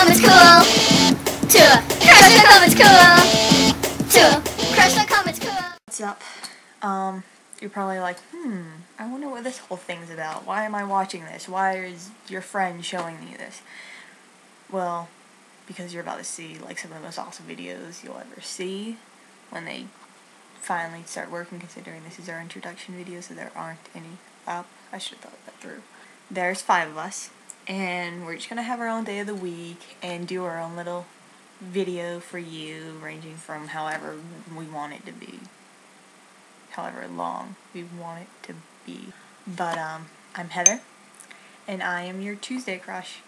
Cool Crush Cool Crush Cool. What's up? Um, you're probably like, hmm, I wonder what this whole thing's about. Why am I watching this? Why is your friend showing me this? Well, because you're about to see like some of the most awesome videos you'll ever see when they finally start working considering this is our introduction video so there aren't any up. I should have thought that through. There's five of us and we're just gonna have our own day of the week and do our own little video for you ranging from however we want it to be. However long we want it to be. But um I'm Heather and I am your Tuesday crush